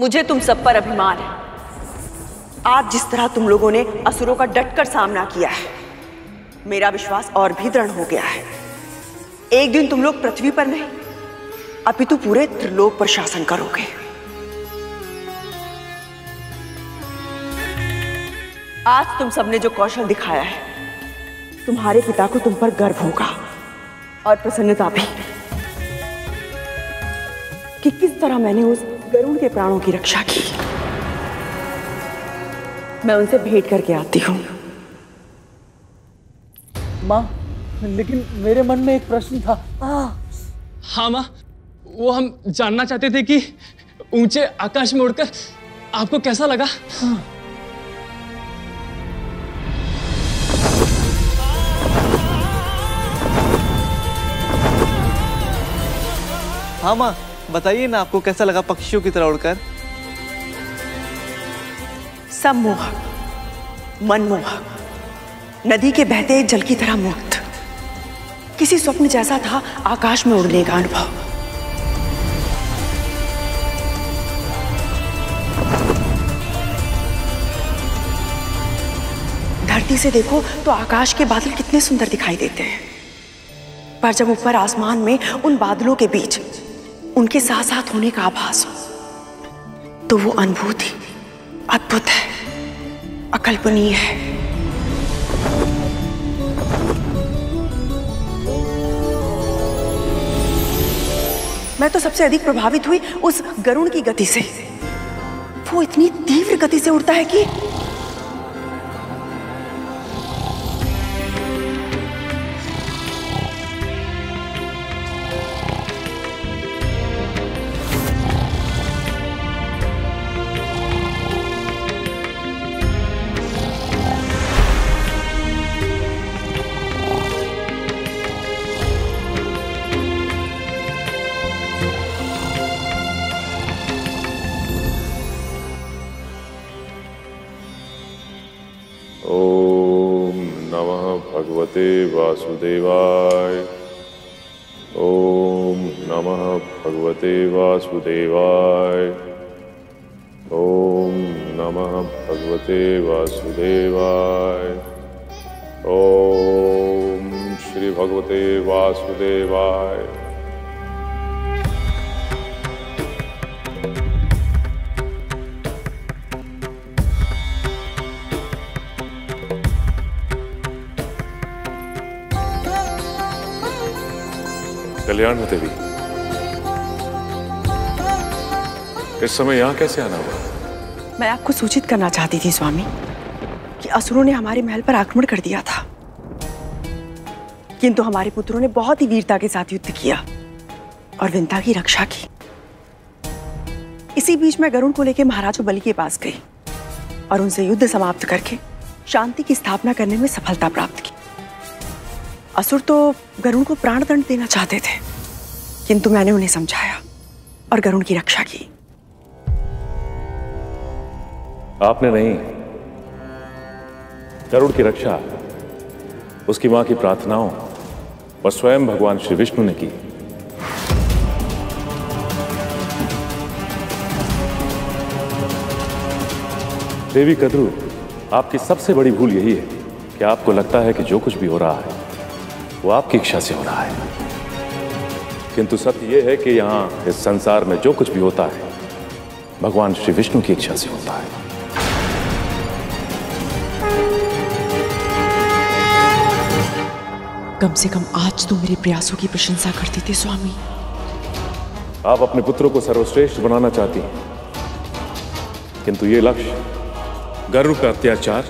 मुझे तुम सब पर अभिमान है। आज जिस तरह तुम लोगों ने असुरों का डटकर सामना किया है, मेरा विश्वास और भी दृढ़ हो गया है। एक दिन तुम लोग पृथ्वी पर नहीं, अपितु पूरे त्रिलोक पर शासन करोगे। आज तुम सबने जो कौशल दिखाया है, तुम्हारे पिता को तुम पर गर्व होगा और प्रसन्नता भी। कि किस तरह मैंने उस गरुड़ के प्राणों की रक्षा की। मैं उनसे भेंट करके आती हूँ। माँ लेकिन मेरे मन में एक प्रश्न था। आ, हाँ माँ वो हम जानना चाहते थे कि ऊँचे आकाश में उड़कर आपको कैसा लगा? हाँ। हाँ माँ बताइए ना आपको कैसा लगा पक्षियों की तरह उड़कर? सम्मोहक मनमोहक नदी के बहते जल की तरह मुक्त। किसी स्वप्न जैसा था आकाश में उड़ने का अनुभव। धरती से देखो तो आकाश के बादल कितने सुंदर दिखाई देते हैं। पर जब ऊपर आसमान में उन बादलों के बीच उनके साथ साथ होने का आभास हो। तो वो अनुभूति अद्भुत है, अकल्पनीय है। मैं तो सबसे अधिक प्रभावित हुई उस गरुण की गति से। वो इतनी तीव्र गति से उड़ता है कि वासुदेवाय। ॐ नमः भगवते वासुदेवाय। ॐ नमः भगवते वासुदेवाय। ॐ श्री भगवते वासुदेवाय। कल्याण हो देवी इस समय यहाँ कैसे आना हुआ? मैं आपको सूचित करना चाहती थी, स्वामी, कि असुरों ने हमारे महल पर आक्रमण कर दिया था। किंतु हमारे पुत्रों ने बहुत ही वीरता के साथ युद्ध किया और विंता की रक्षा की। इसी बीच मैं गरुण को लेकर महाराज बलि के पास गई और उनसे युद्ध समाप्त करके शांति की स्थापना करने में सफलता प्राप्त की। असुर तो गरुण को प्राण दंड देना चाहते थे। किंतु मैंने उन्हें समझाया और गरुण की रक्षा की। आपने नहीं गरुड़ की रक्षा, उसकी माँ की प्रार्थनाओं और स्वयं भगवान श्री विष्णु ने की। देवी कद्रू, आपकी सबसे बड़ी भूल यही है कि आपको लगता है कि जो कुछ भी हो रहा है, वो आपकी इच्छा से हो रहा है। किंतु सत्य यह है कि यहाँ इस संसार में जो कुछ भी होता है भगवान श्री विष्णु की इच्छा से होता है। कम से कम आज तो मेरे प्रयासों की प्रशंसा करते थे स्वामी। आप अपने पुत्रों को सर्वश्रेष्ठ बनाना चाहती हैं। किंतु ये लक्ष्य गर्व का अत्याचार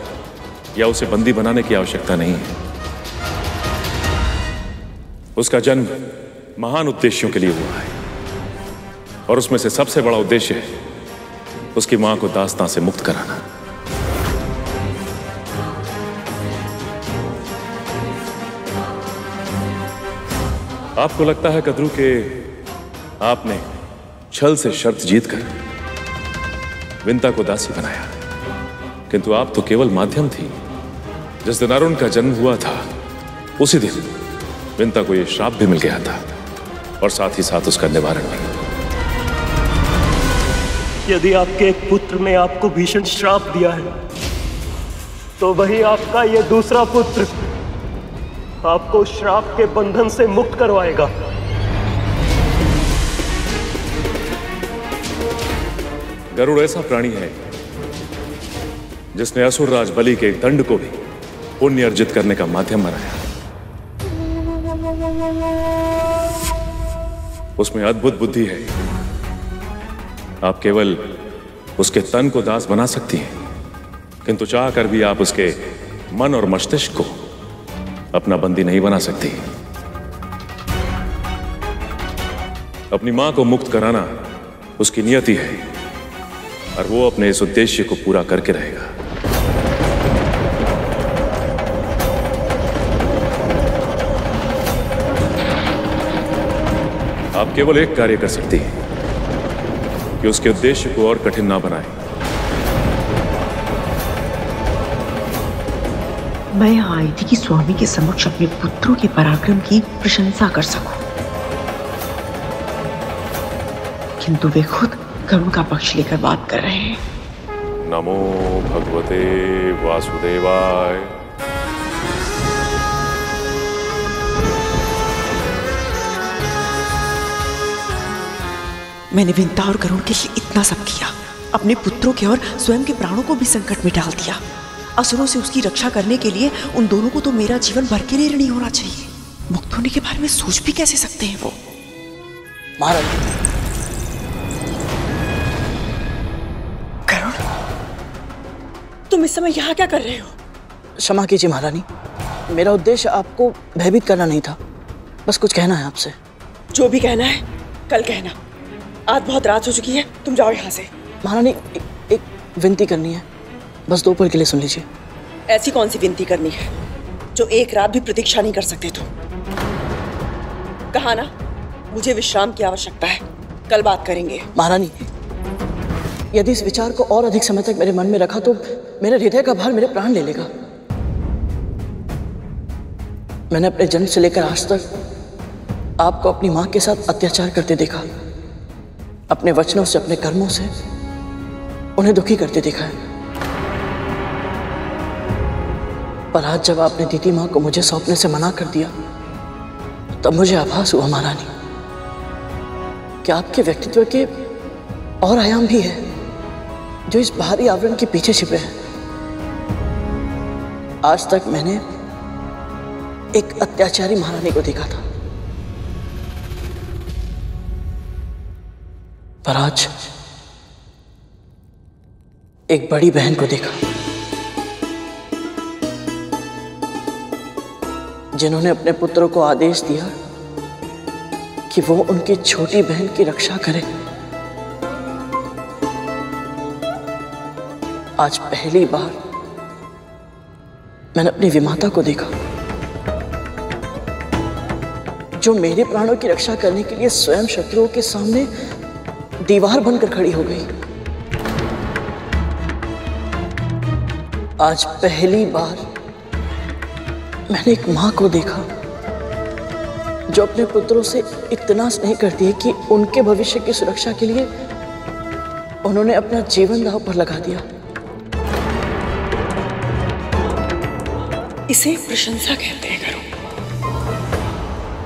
या उसे बंदी बनाने की आवश्यकता नहीं है। उसका जन्म महान उद्देश्यों के लिए हुआ है। और उसमें से सबसे बड़ा उद्देश्य है उसकी माँ को दास्तां से मुक्त कराना। आपको लगता है, कदरू, के आपने छल से शर्त जीतकर विंता को दासी बनाया? किंतु आप तो केवल माध्यम थी। जिस दिन अरुण का जन्म हुआ था, उसी दिन विंता को यह श्राप भी मिल गया था। और साथ ही साथ उसका निवारण भी यदि आपके एक पुत्र ने आपको भीषण श्राप दिया है तो वही आपका यह दूसरा पुत्र आपको श्राप के बंधन से मुक्त करवाएगा। गरुड़ ऐसा प्राणी है जिसने असुर राज बलि के दंड को भी पुण्य अर्जित करने का माध्यम बनाया। उसमें अद्भुत बुद्धि है। आप केवल उसके तन को दास बना सकती हैं, किंतु चाह कर भी आप उसके मन और मस्तिष्क को अपना बंदी नहीं बना सकती। अपनी माँ को मुक्त कराना उसकी नियति है, और वो अपने इस उद्देश्य को पूरा करके रहेगा। आप केवल एक कार्य कर सकती हैं कि उसके उद्देश्य को और कठिन ना बनाएँ। मैं यहाँ आई थी कि स्वामी के समक्ष अपने पुत्रों के पराक्रम की प्रशंसा कर सकूँ। किंतु वे खुद करुण का पक्ष लेकर बात कर रहे हैं। नमो भगवते वासुदेवाय। मैंने विंता और करुण के लिए इतना सब किया। अपने पुत्रों के और स्वयं के प्राणों को भी संकट में डाल दिया। असुरों से उसकी रक्षा करने के लिए उन दोनों को तो मेरा जीवन भर के लिए ऋणी होना चाहिए। मुक्त होने के बारे में सोच भी कैसे सकते हैं वो? महाराज। करुण तुम इस समय यहाँ क्या कर रहे हो? क्षमा कीजिए महारानी। मेरा उद्देश्य आपको भयभीत करना नहीं था। बस कुछ कहना है आपसे। जो भी कहना है कल कहना। आज बहुत रात हो चुकी है। तुम जाओ यहाँ से। महारानी एक, एक विनती करनी है। बस दो पल के लिए सुन लीजिए। ऐसी कौन सी विनती करनी है जो एक रात भी प्रतीक्षा नहीं कर सकते तुम? कहा ना मुझे विश्राम की आवश्यकता है। कल बात करेंगे। महारानी यदि इस विचार को और अधिक समय तक मेरे मन में रखा तो मेरे हृदय का भार मेरे प्राण ले लेगा। मैंने अपने जन्म से लेकर आज तक आपको अपनी माँ के साथ अत्याचार करते देखा। अपने वचनों से, अपने कर्मों से उन्हें दुखी करते देखा है। पर आज जब आपने दीदी माँ को मुझे सौंपने से मना कर दिया, तब मुझे आभास हुआ महारानी, कि आपके व्यक्तित्व के और आयाम भी है, जो इस बाहरी आवरण के पीछे छिपे हैं। आज तक मैंने एक अत्याचारी महारानी को देखा था। पर आज एक बड़ी बहन को देखा, जिन्होंने अपने पुत्रों को आदेश दिया कि वो उनकी छोटी बहन की रक्षा करें। आज पहली बार मैंने अपनी विमाता को देखा, जो मेरे प्राणों की रक्षा करने के लिए स्वयं शत्रुओं के सामने दीवार बनकर खड़ी हो गई। आज पहली बार मैंने एक माँ को देखा, जो अपने पुत्रों से इतना स्नेह करती है कि उनके भविष्य की सुरक्षा के लिए उन्होंने अपना जीवन दाव पर लगा दिया। इसे प्रशंसा कहते हैं, करो।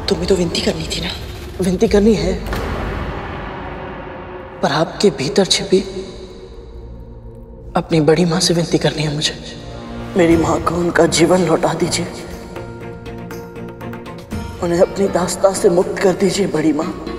तुम्हें तो विनती करनी थी ना? विनती करनी है। पर आपके भीतर छिपी अपनी बड़ी माँ से विनती करनी है मुझे। मेरी माँ को उनका जीवन लौटा दीजिए। उन्हें अपनी दास्ता से मुक्त कर दीजिए बड़ी माँ।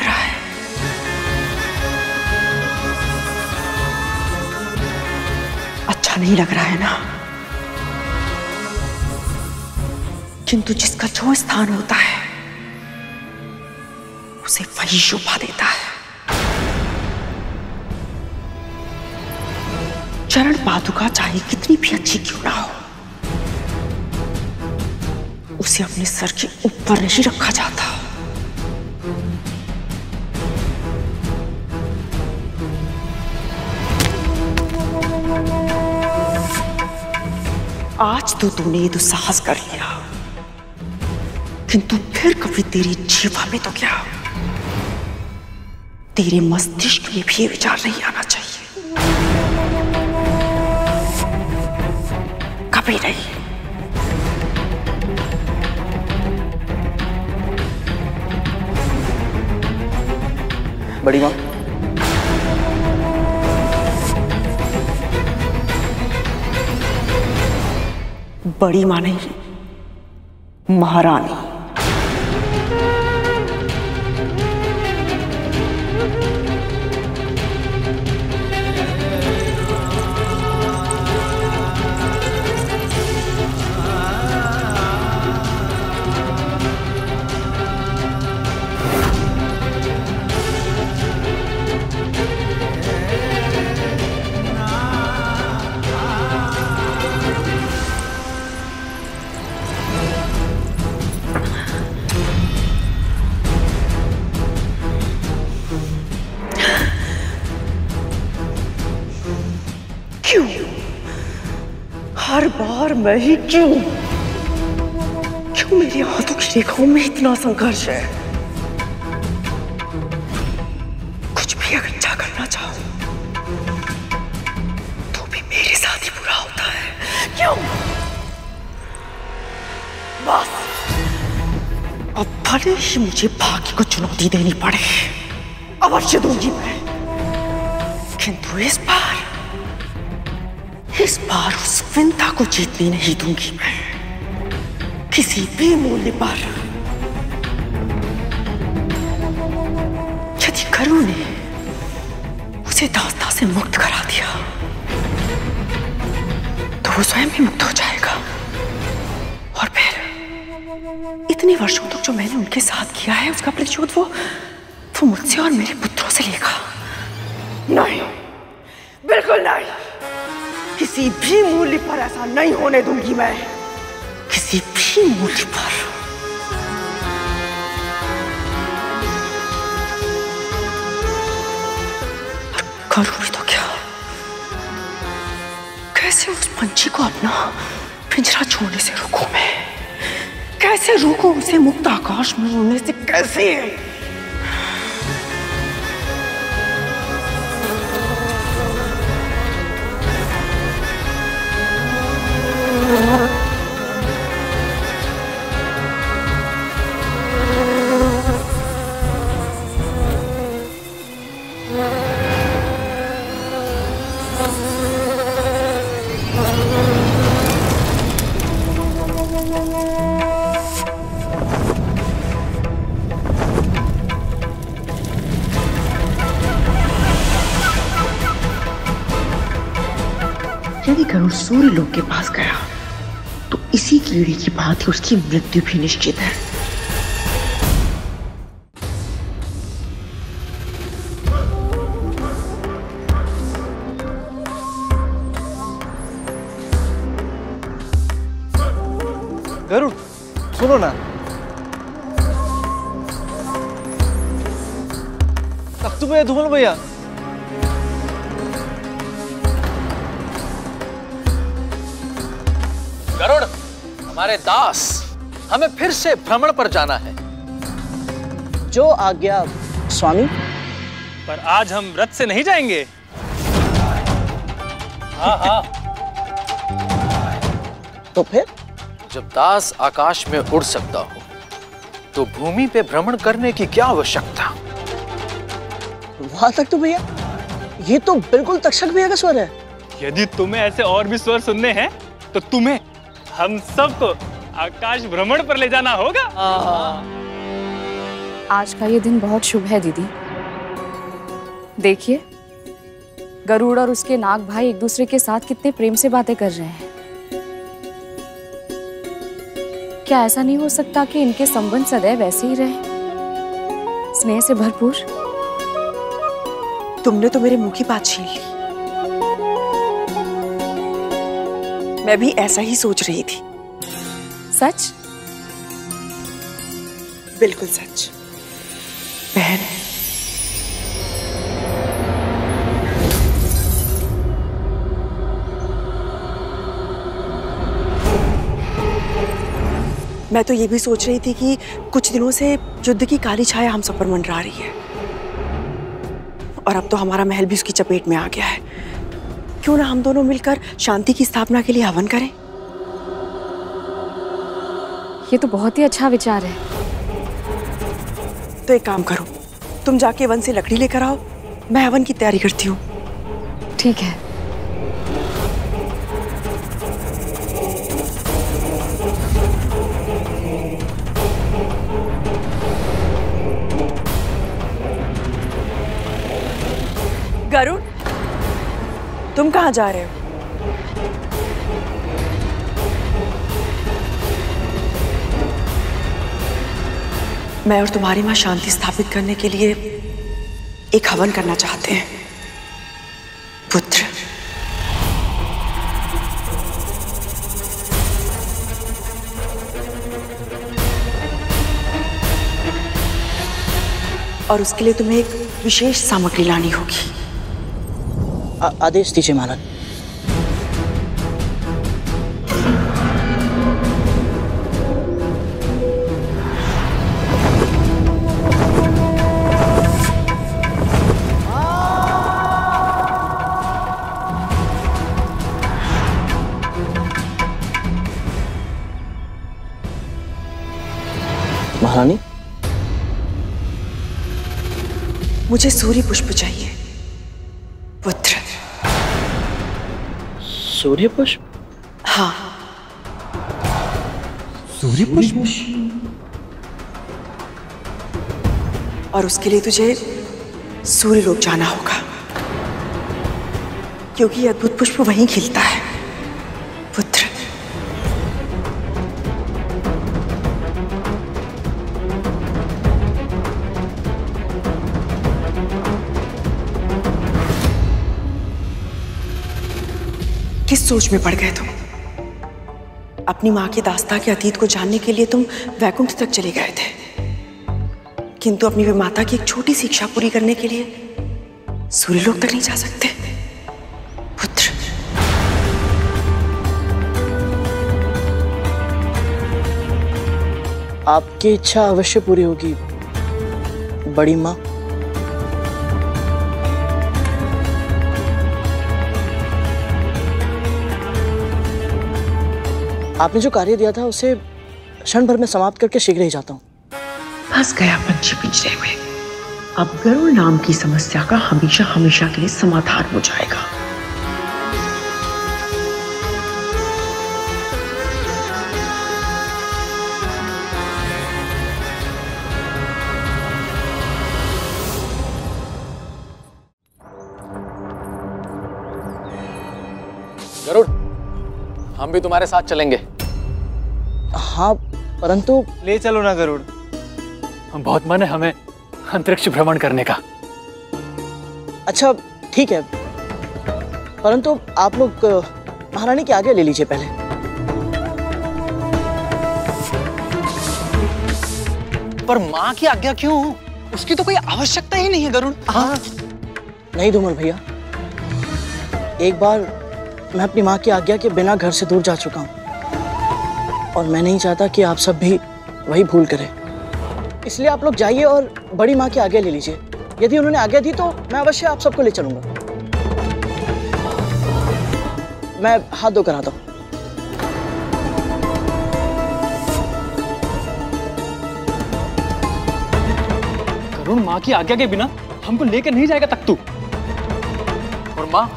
रहा है। अच्छा नहीं लग रहा है ना? किंतु जिसका जो स्थान होता है, उसे वही शोभा देता है। चरण पादुका चाहे कितनी भी अच्छी क्यों ना हो, उसे अपने सर के ऊपर नहीं रखा जाता। आज तो तूने ये दुस्साहस कर लिया। किंतु फिर कभी तेरी जीवा में तो क्या? तेरे मस्तिष्क में भी ये विचार नहीं आना चाहिए। कभी नहीं। बड़ी माँ बड़ी माँ नहीं महारानी। मैं ही क्यों क्यों मेरी हाथों की रेखाओं में इतना संघर्ष है? कुछ भी अगर अच्छा करना चाहो तो भी मेरे साथ ही बुरा होता है। क्यों? बस। अब भले ही मुझे भाग्य को चुनौती देनी पड़े, अवश्य दूँगी मैं। किंतु इस बार इस बार उस विंता को जीतने नहीं दूँगी मैं। किसी भी मूल्य पर यदि करुण ने उसे दास्ता से मुक्त करा दिया तो वो स्वयं भी मुक्त हो जाएगा। और फिर इतने वर्षों तक जो मैंने उनके साथ किया है, उसका प्रतिशोध वो वो मुझसे और मेरे पुत्रों से लेगा। नहीं। बिल्कुल नहीं। किसी भी मूल्य पर ऐसा नहीं होने दूँगी मैं। किसी भी मूल्य पर। करूँ भी तो क्या? कैसे उस पंछी को अपना पिंजरा छोड़ने से रोकूं मैं? कैसे रोकूं उसे मुक्त आकाश में उड़ने से? कैसे? सूर्य लोग के पास गया। तो इसी कीड़े की भांति उसकी मृत्यु भी निश्चित है। गरुड़, सुनो ना। तुम्हें धूमल भैया। हमारे दास हमें फिर से भ्रमण पर जाना है। जो आज्ञा स्वामी। पर आज हम रथ से नहीं जाएँगे। हाँ हाँ। तो फिर? जब दास आकाश में उड़ सकता हो तो भूमि पे भ्रमण करने की क्या आवश्यकता? वहाँ तक तो भैया ये तो बिल्कुल तक्षक भैया का स्वर है। यदि तुम्हें ऐसे और भी स्वर सुनने हैं तो तुम्हें हम सबको आकाश भ्रमण पर ले जाना होगा। आज का ये दिन बहुत शुभ है दीदी। देखिए गरुड़ और उसके नाग भाई एक दूसरे के साथ कितने प्रेम से बातें कर रहे हैं। क्या ऐसा नहीं हो सकता कि इनके संबंध सदैव ऐसे ही रहे? स्नेह से भरपूर। तुमने तो मेरे मुँह की बात छीन ली। मैं भी ऐसा ही सोच रही थी। सच? बिल्कुल सच। बहन मैं तो ये भी सोच रही थी कि कुछ दिनों से युद्ध की काली छाया हम सब पर मंडरा रही है। और अब तो हमारा महल भी उसकी चपेट में आ गया है। क्यों ना हम दोनों मिलकर शांति की स्थापना के लिए हवन करें? ये तो बहुत ही अच्छा विचार है। तो एक काम करो तुम जाके वन से लकड़ी लेकर आओ मैं हवन की तैयारी करती हूँ। ठीक है। गरुड़ तुम कहाँ जा रहे हो? मैं और तुम्हारी माँ शांति स्थापित करने के लिए एक हवन करना चाहते हैं। पुत्र। और उसके लिए तुम्हें एक विशेष सामग्री लानी होगी। आदेश दीजिए महाराज। महारानी? मुझे सूर्य पुष्प चाहिए। सूर्य पुष्प हाँ। सूर्य पुष्प और उसके लिए तुझे सूर्य लोग जाना होगा। क्योंकि अद्भुत पुष्प वहीं खिलता है। सोच में पड़ गए तुम। अपनी माँ की दास्ता के अतीत को जानने के लिए तुम वैकुंठ तक चले गए थे। किंतु अपनी माता की एक छोटी सी इच्छा पूरी करने के लिए सूर्यलोक तक नहीं जा सकते। पुत्र। आपकी इच्छा अवश्य पूरी होगी, बड़ी माँ। आपने जो कार्य दिया था उसे क्षण भर में समाप्त करके शीघ्र ही जाता हूँ। फंस गया पंछी पिंजरे में अब गरुड़ नाम की समस्या का हमेशा हमेशा के लिए समाधान हो जाएगा। गरुड़ हम भी तुम्हारे साथ चलेंगे। हाँ परंतु ले चलो ना गरुड़। बहुत मन है हमें अंतरिक्ष भ्रमण करने का। अच्छा ठीक है। परंतु आप लोग महारानी के आगे ले लीजिए पहले। पर माँ की आज्ञा क्यों? उसकी तो कोई आवश्यकता ही नहीं है गरुड़। हाँ। नहीं धूमल भैया। एक बार मैं अपनी माँ की आज्ञा के बिना घर से दूर जा चुका हूँ। और मैं नहीं चाहता कि आप सब भी वही भूल करें। इसलिए आप लोग जाइए और बड़ी माँ की आज्ञा ले लीजिए। यदि उन्होंने आज्ञा दी तो मैं अवश्य आप सबको ले चलूँगा। मैं हाथ धो कराता हूँ। करुण माँ की आज्ञा के बिना हमको लेकर नहीं जाएगा तक तू और माँ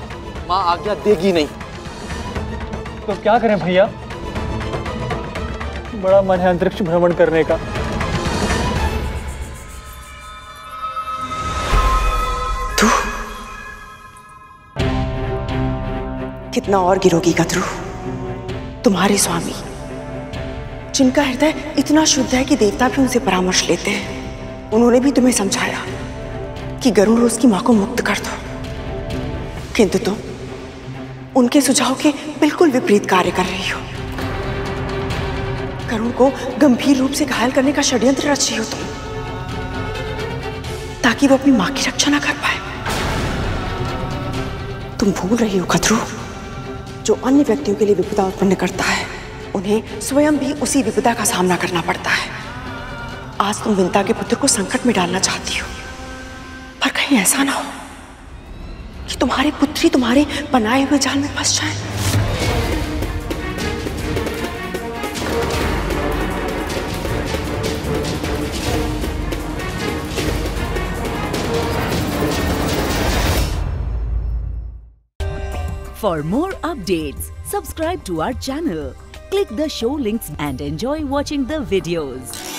माँ आज्ञा देगी नहीं। तो क्या करें भैया? बड़ा मन है अंतरिक्ष भ्रमण करने का। तू? कितना और गिरोगी कतरू तुम्हारे स्वामी, जिनका हृदय इतना शुद्ध है कि देवता भी उनसे परामर्श लेते हैं, उन्होंने भी तुम्हें समझाया कि गरुड़ उसकी माँ को मुक्त कर दो। किंतु तुम तो उनके सुझाव के बिल्कुल विपरीत कार्य कर रही हो। करुण को गंभीर रूप से घायल करने का षड्यंत्र रच रही हो तुम। ताकि वो अपनी माँ की रक्षा ना कर पाए। तुम भूल रही हो, खतरू। जो अन्य व्यक्तियों के लिए विपदा उत्पन्न करता है, उन्हें स्वयं भी उसी विपदा का सामना करना पड़ता है। आज तुम विंता के पुत्र को संकट में डालना चाहती हो, पर कहीं ऐसा ना हो। तुम्हारे पुत्री तुम्हारे बनाए हुए जाल में फंस जाए For more updates, subscribe to our channel, click the show links and enjoy watching the videos.